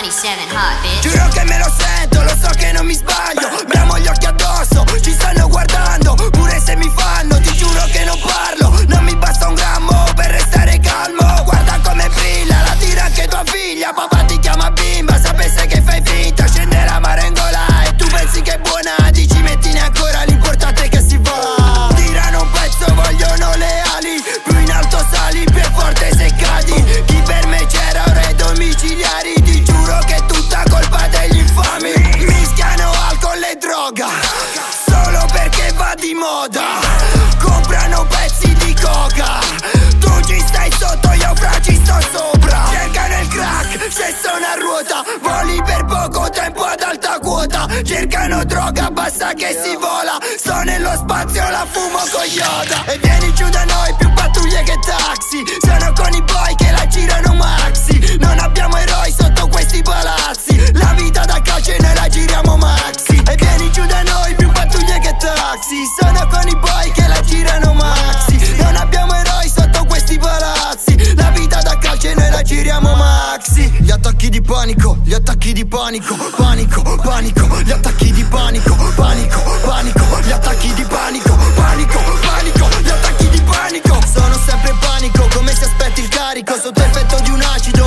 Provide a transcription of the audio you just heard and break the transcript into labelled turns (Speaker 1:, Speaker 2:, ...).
Speaker 1: 97 hot, bitch.
Speaker 2: Giuro che me lo sento, lo so che non mi sbaglio Bramo gli occhi moda. Comprano pezzi di coca. Tu ci stai sotto, io fra ci sto sopra. Cercano il crack, se sono a ruota. Voli per poco tempo ad alta quota. Cercano droga, basta che si vola. Sto nello spazio, la fumo con Yoda. E vieni giù da noi, più gli attacchi di panico Panico, panico, gli attacchi di panico Panico, panico, gli attacchi di panico Panico, panico, gli attacchi di panico. Sono sempre panico, come se aspetti il carico. Sotto effetto di un acido